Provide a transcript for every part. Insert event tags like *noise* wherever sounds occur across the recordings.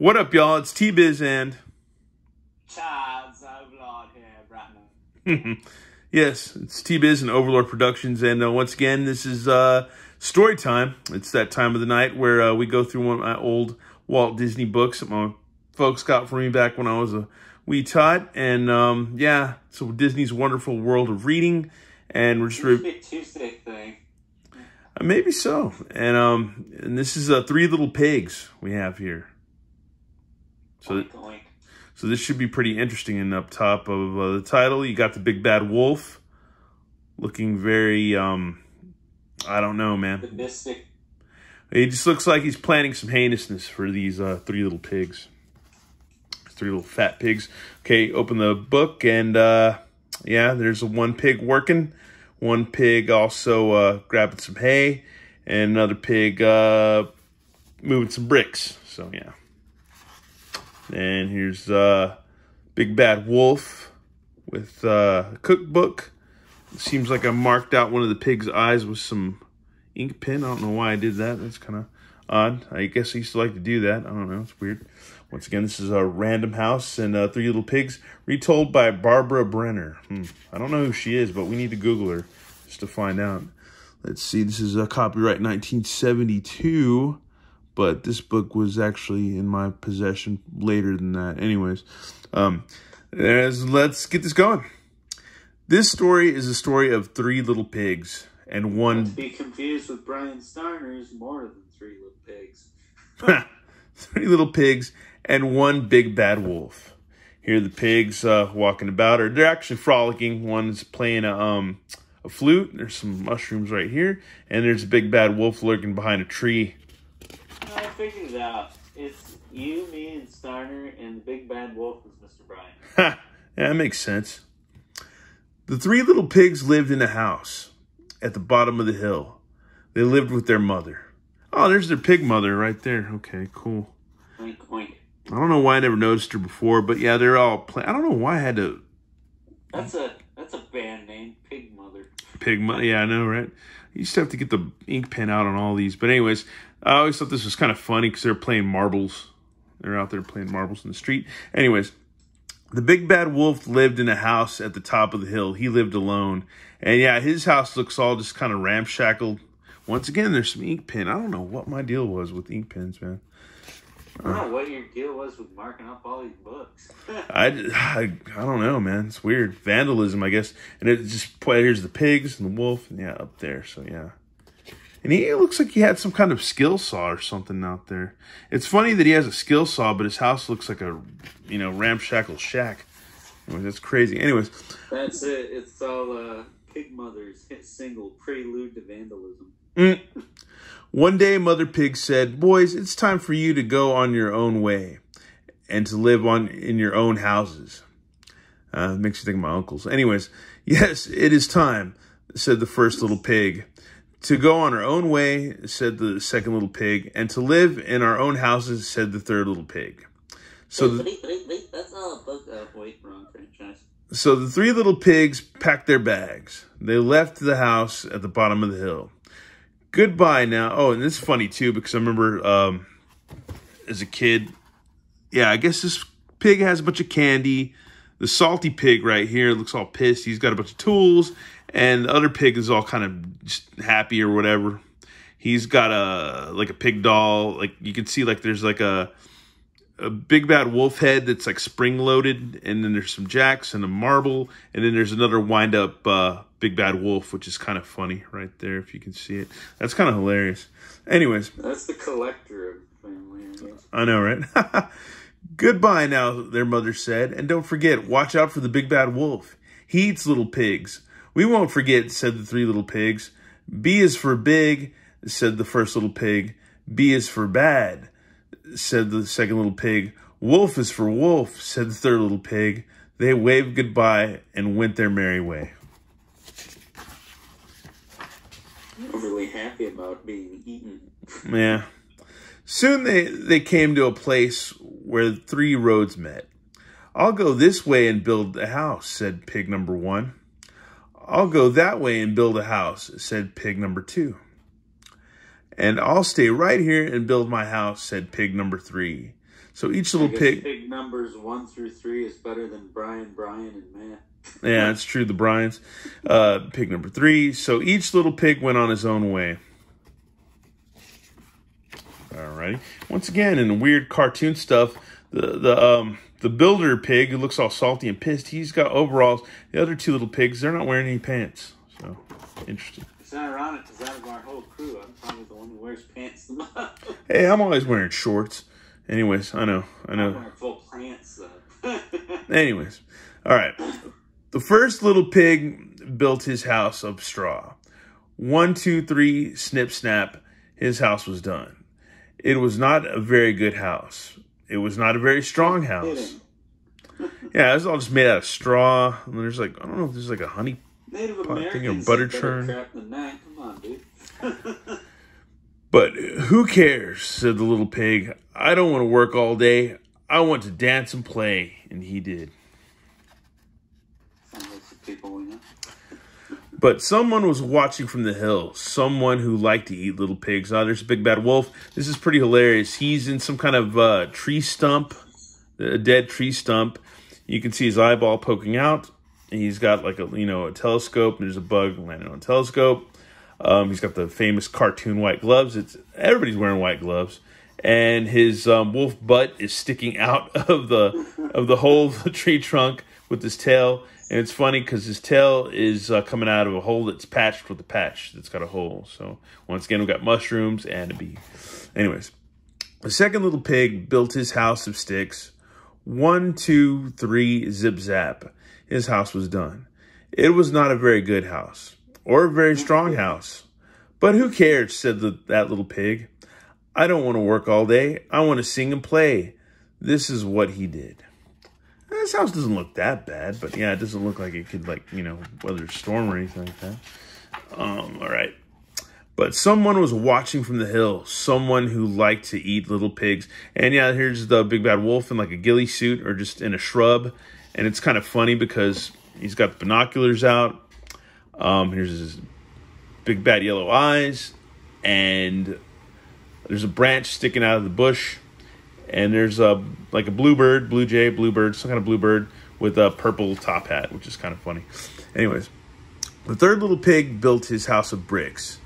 What up, y'all? It's T-Biz and... Chad's Overlord here, Bratman. *laughs* yes, it's T-Biz and Overlord Productions. And uh, once again, this is uh, story time. It's that time of the night where uh, we go through one of my old Walt Disney books that my folks got for me back when I was a wee tot. And um, yeah, so Disney's Wonderful World of Reading. And we're just... Re- Tuesday thing. Uh, maybe so. And um, and this is uh, Three Little Pigs we have here. So, so this should be pretty interesting. And up top of uh, the title, you got the big bad wolf, looking very, um, I don't know, The man. mystic. He just looks like he's planning some heinousness for these uh, three little pigs, three little fat pigs. Okay, open the book, and uh, yeah, there's a one pig working, one pig also uh, grabbing some hay, and another pig uh, moving some bricks. So yeah. And here's uh, Big Bad Wolf with uh, a cookbook. It seems like I marked out one of the pig's eyes with some ink pen. I don't know why I did that. That's kind of odd. I guess I used to like to do that. I don't know. It's weird. Once again, this is a Random House and uh, Three Little Pigs, retold by Barbara Brenner. Hmm. I don't know who she is, but we need to Google her just to find out. Let's see. This is a copyright 1972, but this book was actually in my possession later than that. Anyways, um, as, let's get this going. This story is a story of three little pigs and Not to one be confused with Brian Starner's More Than Three Little Pigs. *laughs* three little pigs and one big bad wolf. Here the pigs uh, walking about, or they're actually frolicking. One's playing a um a flute. There's some mushrooms right here, and there's a big bad wolf lurking behind a tree. Figured it out. It's you, me, and Starner, and the big bad wolf is Mr. Brian. Ha! *laughs* Yeah, that makes sense. The three little pigs lived in a house at the bottom of the hill. They lived with their mother. Oh, there's their pig mother right there. Okay, cool. Oink, oink. I don't know why I never noticed her before, but yeah, they're all play. I don't know why I had to That's a that's a band name, Pig Mother. pig mother. Yeah, I know, right? You to have to get the ink pen out on all these. But anyways, I always thought this was kind of funny because they're playing marbles. They're out there playing marbles in the street. Anyways, the big bad wolf lived in a house at the top of the hill. He lived alone. And yeah, his house looks all just kind of ramshackled. Once again, there's some ink pen. I don't know what my deal was with ink pens, man. I don't know what your deal was with marking up all these books. *laughs* I, I, I don't know, man. It's weird. Vandalism, I guess. And it just, here's the pigs and the wolf. And yeah, up there. So, yeah. And he it looks like he had some kind of skill saw or something out there. It's funny that he has a skill saw, but his house looks like a, you know, ramshackle shack. Anyways, that's crazy. Anyways, That's it. It's all uh, Pig Mother's hit single, Prelude to Vandalism. Mm. One day, Mother Pig said, Boys, it's time for you to go on your own way and to live on in your own houses. Uh, makes you think of my uncles. Anyways, *laughs* yes, it is time, said the first little pig. To go on our own way, said the second little pig, and to live in our own houses, said the third little pig. So the, wait, wait, wait. That's all a book. Franchise. So the three little pigs packed their bags. They left the house at the bottom of the hill. Goodbye now. Oh, and this is funny too because I remember um, as a kid, yeah, I guess this pig has a bunch of candy. The salty pig right here looks all pissed. He's got a bunch of tools, and the other pig is all kind of just happy or whatever. He's got a like a pig doll. Like you can see, like there's like a a big bad wolf head that's like spring loaded, and then there's some jacks and a marble, and then there's another wind up uh, big bad wolf, which is kind of funny right there if you can see it. That's kind of hilarious. Anyways, That's the collector of family. I. I know, right? *laughs* Goodbye now, their mother said, and don't forget, watch out for the big bad wolf. He eats little pigs. We won't forget, said the three little pigs. B is for big, said the first little pig. B is for bad, said the second little pig. Wolf is for wolf, said the third little pig. They waved goodbye and went their merry way. Happy about being eaten. Yeah. Soon they, they came to a place where three roads met. I'll go this way and build a house, said pig number one. I'll go that way and build a house, said pig number two. And I'll stay right here and build my house, said pig number three. So each little pig. pig numbers one through three is better than Brian, Brian, and Matt. Yeah, it's true. The Bryans. Uh, pig number three. So each little pig went on his own way. Alrighty. Once again, in the weird cartoon stuff, the the um the builder pig who looks all salty and pissed, he's got overalls. The other two little pigs, they're not wearing any pants. So interesting. It's ironic because out of our whole crew, I'm probably the one who wears pants the *laughs* most. Hey, I'm always wearing shorts. Anyways, I know, I I'm know. wearing full pants though. *laughs* Anyways, all right. The first little pig built his house of straw. One, two, three, snip, snap. His house was done. It was not a very good house. It was not a very strong house. Yeah, it was all just made out of straw. And there's like, I don't know if there's like a honey. Native Pot thing of Americans butter churn. crap than that. Come on. *laughs* But who cares, said the little pig. I don't want to work all day. I want to dance and play. And he did. Sounds like the people we know. But someone was watching from the hill. Someone who liked to eat little pigs. Ah, there's a big bad wolf. This is pretty hilarious. He's in some kind of uh, tree stump, a dead tree stump. You can see his eyeball poking out. He's got like a you know a telescope. There's a bug landing on a telescope. Um, he's got the famous cartoon white gloves. It's everybody's wearing white gloves, and his um, wolf butt is sticking out *laughs* of the of the hole of the tree trunk with his tail. And it's funny because his tail is uh, coming out of a hole that's patched with a patch that's got a hole. So once again, we've got mushrooms and a bee. Anyways, the second little pig built his house of sticks. One, two, three, zip zap. His house was done. It was not a very good house or a very strong house. But who cares, said the, that little pig. I don't want to work all day. I want to sing and play. This is what he did. This house doesn't look that bad, but yeah, it doesn't look like it could, like, you know, weather storm or anything like that. Um, all right. But someone was watching from the hill, someone who liked to eat little pigs. And yeah, here's the big bad wolf in like a ghillie suit or just in a shrub. And it's kind of funny because he's got the binoculars out. Um, here's his big bad yellow eyes. And there's a branch sticking out of the bush. And there's a like a bluebird, blue jay, bluebird, some kind of bluebird with a purple top hat, which is kind of funny. Anyways, the third little pig built his house of bricks.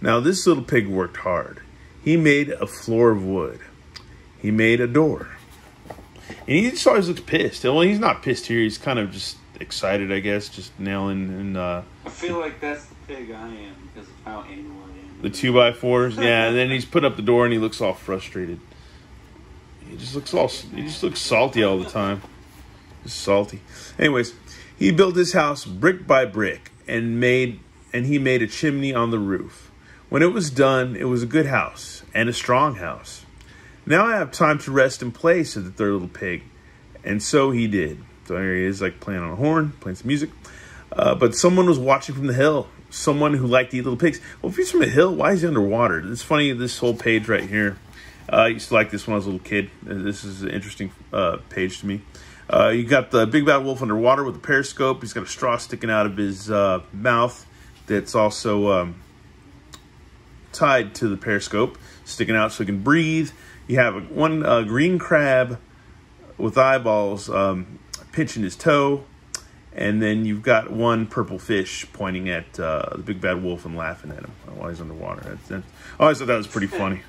Now, this little pig worked hard. He made a floor of wood. He made a door. And he just always looks pissed. Well, he's not pissed here. He's kind of just excited, I guess, just nailing and uh, I feel like that's the pig I am because of how anal I am. the two by fours. Yeah, and then he's put up the door and he looks all frustrated. He just looks all he just looks salty all the time. Just salty. Anyways, he built his house brick by brick and made and he made a chimney on the roof. When it was done, it was a good house and a strong house. Now I have time to rest and play, said the third little pig. And so he did. So there he is, like playing on a horn, playing some music. Uh, but someone was watching from the hill. Someone who liked to eat little pigs. Well, if he's from the hill, why is he underwater? It's funny, this whole page right here. Uh, I used to like this when I was a little kid. Uh, This is an interesting uh, page to me. Uh, you got the big bad wolf underwater with a periscope. He's got a straw sticking out of his uh, mouth that's also um, tied to the periscope, sticking out so he can breathe. You have one uh, green crab with eyeballs um, pinching his toe, and then you've got one purple fish pointing at the big bad wolf and laughing at him while he's underwater. That's, that's, I always thought that was pretty funny.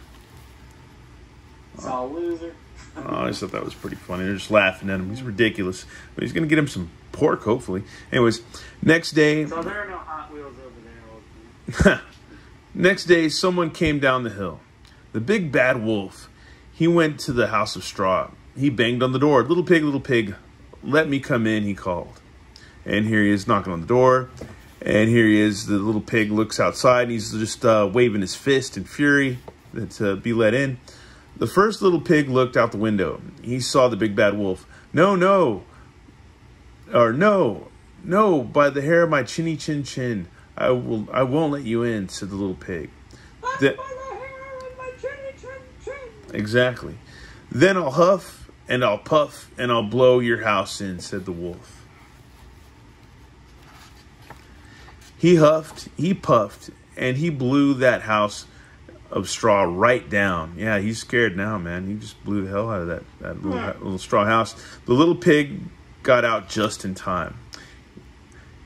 All loser. I always thought that was pretty funny. They're just laughing at him. He's ridiculous. But he's going to get him some pork, hopefully. Anyways, next day, So there are no Hot Wheels over there. *laughs* next day, someone came down the hill. The big bad wolf. He went to the house of straw. He banged on the door. Little pig, little pig, let me come in, he called. And here he is knocking on the door. And here he is. The little pig looks outside and he's just uh, waving his fist in fury to be let in. The first little pig looked out the window. He saw the big bad wolf. No, no. Or no, no, by the hair of my chinny chin chin. I will I won't let you in, said the little pig. The- Exactly. Then I'll huff and I'll puff and I'll blow your house in, said the wolf. He huffed, he puffed, and he blew that house of straw right down. Yeah, he's scared now, man. He just blew the hell out of that, that little, that little straw house. The little pig got out just in time.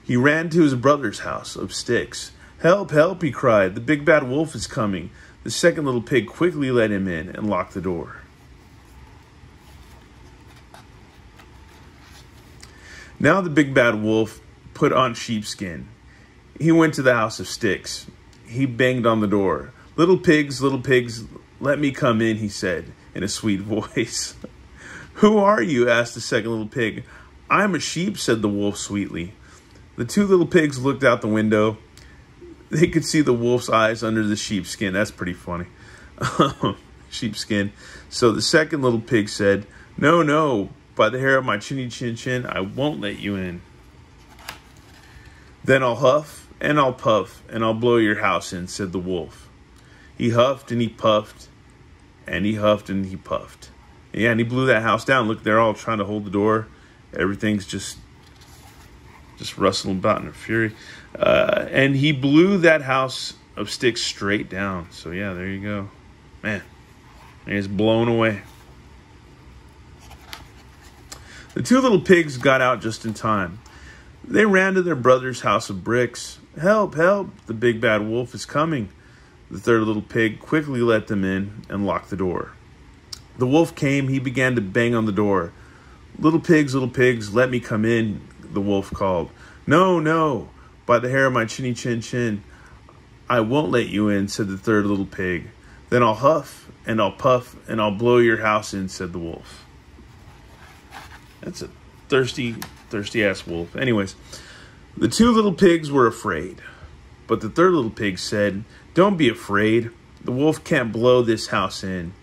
He ran to his brother's house of sticks. Help, help, he cried. The big bad wolf is coming. The second little pig quickly let him in and locked the door. Now the big bad wolf put on sheepskin. He went to the house of sticks. He banged on the door. Little pigs, little pigs, let me come in, he said in a sweet *laughs* voice. Who are you? asked the second little pig. I'm a sheep, said the wolf sweetly. The two little pigs looked out the window. They could see the wolf's eyes under the sheepskin. That's pretty funny. *laughs* sheepskin. So the second little pig said, No, no, by the hair of my chinny chin chin, I won't let you in. Then I'll huff and I'll puff and I'll blow your house in, said the wolf. He huffed and he puffed and he huffed and he puffed. Yeah, and he blew that house down. Look, they're all trying to hold the door. Everything's just just rustling about in a fury. Uh, and he blew that house of sticks straight down. So yeah, there you go. Man, he's blown away. The two little pigs got out just in time. They ran to their brother's house of bricks. Help, help, the big bad wolf is coming. The third little pig quickly let them in and locked the door. The wolf came, he began to bang on the door. Little pigs, little pigs, let me come in, the wolf called. No, no, by the hair of my chinny chin chin. I won't let you in, said the third little pig. Then I'll huff and I'll puff and I'll blow your house in, said the wolf. That's a thirsty, thirsty ass wolf. Anyways, the two little pigs were afraid. But the third little pig said, Don't be afraid. The wolf can't blow this house in.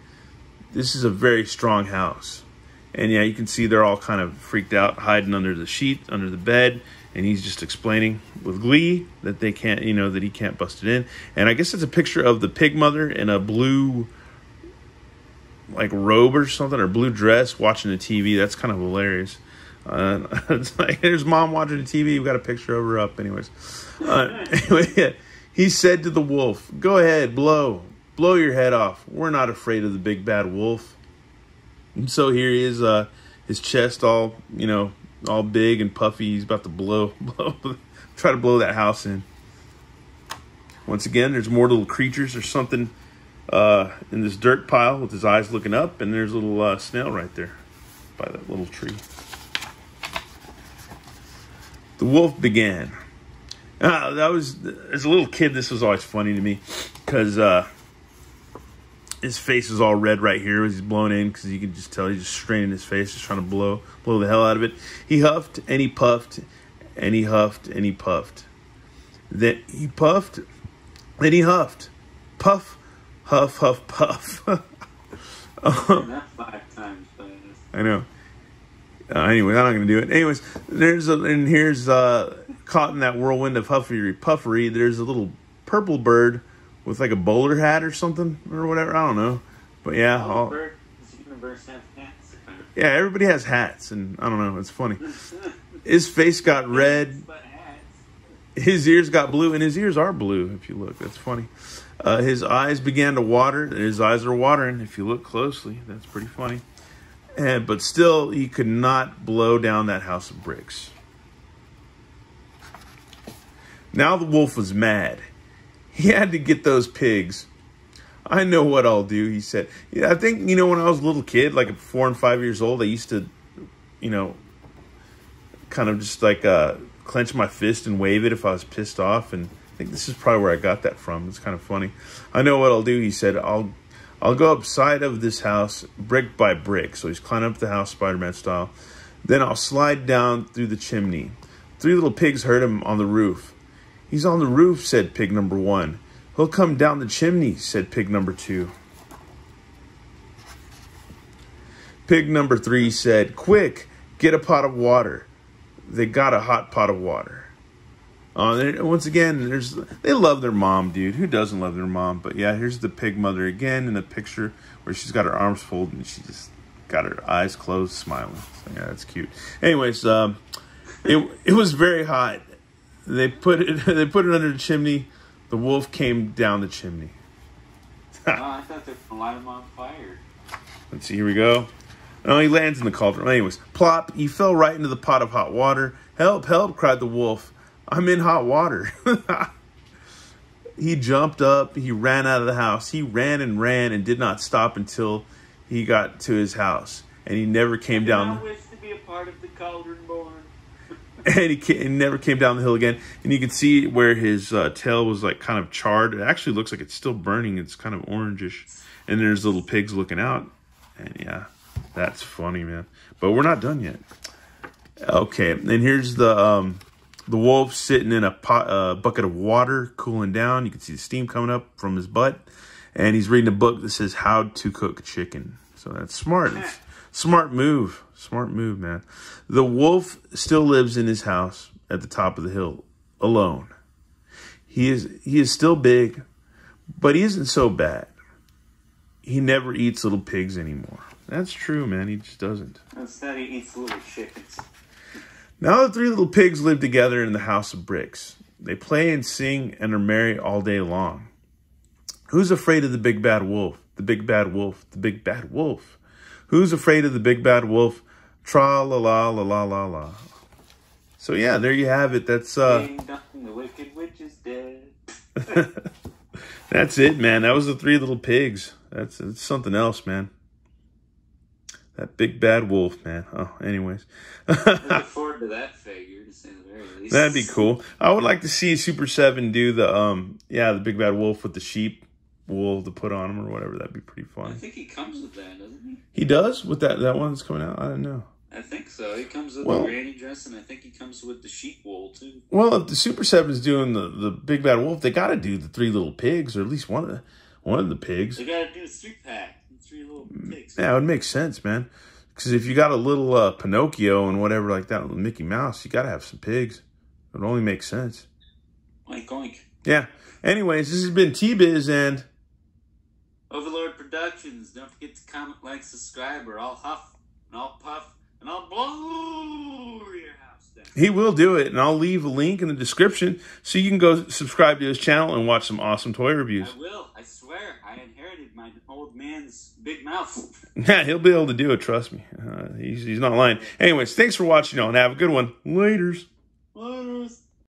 This is a very strong house. And yeah, you can see they're all kind of freaked out, hiding under the sheet, under the bed. And he's just explaining with glee that they can't, you know, that he can't bust it in. And I guess it's a picture of the pig mother in a blue like robe or something or blue dress watching the TV. That's kind of hilarious. Uh, *laughs* it's like there's mom watching the TV. We've got a picture of her up. Anyways, uh, *laughs* anyway, yeah. He said to the wolf, "Go ahead, blow, blow your head off. We're not afraid of the big bad wolf." And so here he is, uh, his chest all you know, all big and puffy. He's about to blow, *laughs* blow, try to blow that house in. Once again, there's more little creatures or something uh, in this dirt pile with his eyes looking up, and there's a little uh, snail right there by that little tree. The wolf began. Uh, that was as a little kid. This was always funny to me because uh, his face is all red right here as he's blown in because you can just tell he's just straining his face, just trying to blow blow the hell out of it. He huffed and he puffed and he huffed and he puffed. Then he puffed, then he huffed, puff, huff, huff, puff. *laughs* That's five times fast. I know. Uh, anyway, I'm not going to do it. Anyways, there's a, and here's uh, caught in that whirlwind of huffery puffery. There's a little purple bird with like a bowler hat or something or whatever. I don't know, but yeah, all, bird, does universe have hats? yeah, everybody has hats, and I don't know. It's funny. His face got *laughs* red. His ears got blue, and his ears are blue. If you look, that's funny. Uh, his eyes began to water. His eyes are watering. If you look closely, that's pretty funny. And but still, he could not blow down that house of bricks. Now the wolf was mad. He had to get those pigs. I know what I'll do, he said. Yeah, I think, you know, when I was a little kid, like four and five years old, I used to, you know, kind of just like uh, clench my fist and wave it if I was pissed off. And I think this is probably where I got that from. It's kind of funny. I know what I'll do, he said. I'll I'll go upside of this house brick by brick. So he's climbing up the house Spider-Man style. Then I'll slide down through the chimney. Three little pigs heard him on the roof. He's on the roof, said pig number one. He'll come down the chimney, said pig number two. Pig number three said, Quick, get a pot of water. They got a hot pot of water. Uh, once again, there's they love their mom, dude. Who doesn't love their mom? But yeah, here's the pig mother again in the picture where she's got her arms folded and she just got her eyes closed, smiling. So, yeah, that's cute. Anyways, um, it it was very hot. They put it *laughs* they put it under the chimney. The wolf came down the chimney. oh, *laughs* I thought they were going to light him on fire. Let's see, here we go. Oh, he lands in the cauldron. Anyways, plop, he fell right into the pot of hot water. Help, help, cried the wolf. I'm in hot water. *laughs* he jumped up, he ran out of the house. He ran and ran and did not stop until he got to his house. And he never came down. I wish to be a part of the cauldron born. *laughs* and he, came, he, never came down the hill again. And you can see where his uh, tail was like kind of charred. It actually looks like it's still burning. It's kind of orangish. And there's little pigs looking out. And yeah, that's funny, man. But we're not done yet. Okay, and here's the um, the wolf sitting in a pot, uh, bucket of water, cooling down. You can see the steam coming up from his butt, and he's reading a book that says "How to Cook Chicken." So that's smart. It's smart move. Smart move, man. The wolf still lives in his house at the top of the hill, alone. He is he is still big, but he isn't so bad. He never eats little pigs anymore. That's true, man. He just doesn't. Instead, he eats little chickens. Now the three little pigs live together in the house of bricks. They play and sing and are merry all day long. Who's afraid of the big bad wolf? The big bad wolf, the big bad wolf. Who's afraid of the big bad wolf? Tra la la la la la la. So yeah, there you have it. That's uh the wicked witch is dead. *laughs* That's it, man. That was the three little pigs. That's, that's something else, man. That big bad wolf, man. Oh, anyways. Looking *laughs* forward to that figure, to say the very least. That'd be cool. I would like to see Super 7 do the, um, yeah, the big bad wolf with the sheep wool to put on him or whatever. That'd be pretty fun. I think he comes with that, doesn't he? He does with that, that one that's coming out? I don't know. I think so. He comes with Well- the granny dress, and I think he comes with the sheep wool too. Well, if the Super 7's doing the, the big bad wolf, they got to do the three little pigs or at least one of the, one of the pigs. They gotta do a three pack, three little pigs. Yeah, it would make sense, man. Because if you got a little uh, Pinocchio and whatever like that, Mickey Mouse, you got to have some pigs. It would only makes sense. Oink oink. Yeah. Anyways, this has been T-Biz and Overlord Productions. Don't forget to comment, like, subscribe, or I'll huff and I'll puff and I'll blow your house down. he will do it. And I'll leave a link in the description so you can go subscribe to his channel and watch some awesome toy reviews. I will. I swear. I my old man's big mouth. *laughs* Yeah, he'll be able to do it. Trust me. Uh, he's, he's not lying. Anyways, thanks for watching, y'all, and have a good one. Laters. Laters.